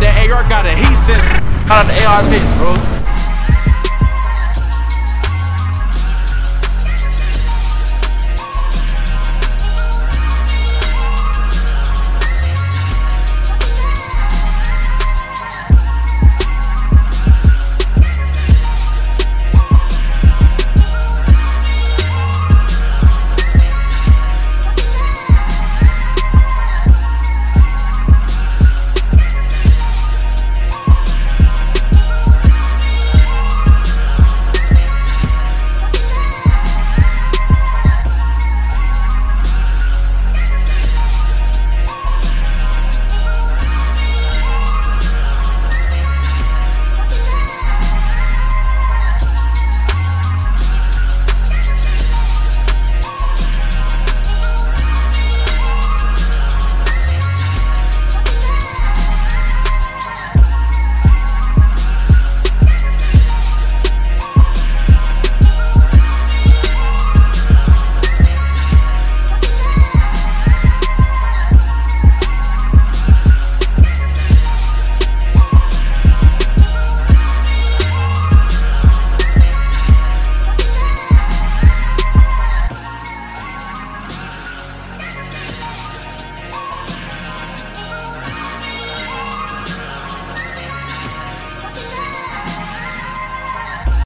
the AR got a heat sensor. Out of the AR bitch, bro.